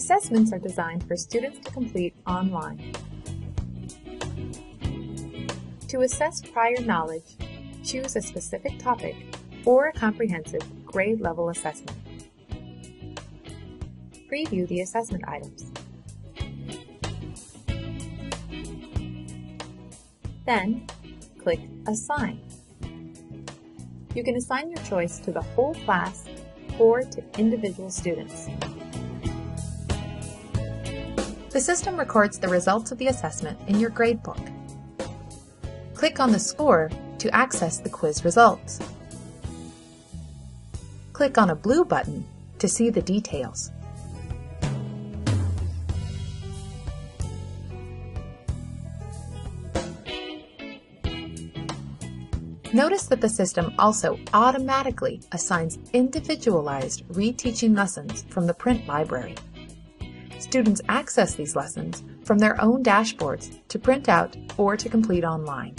Assessments are designed for students to complete online. To assess prior knowledge, choose a specific topic or a comprehensive grade level assessment. Preview the assessment items. Then, click Assign. You can assign your choice to the whole class or to individual students. The system records the results of the assessment in your gradebook. Click on the score to access the quiz results. Click on a blue button to see the details. Notice that the system also automatically assigns individualized reteaching lessons from the print library. Students access these lessons from their own dashboards to print out or to complete online.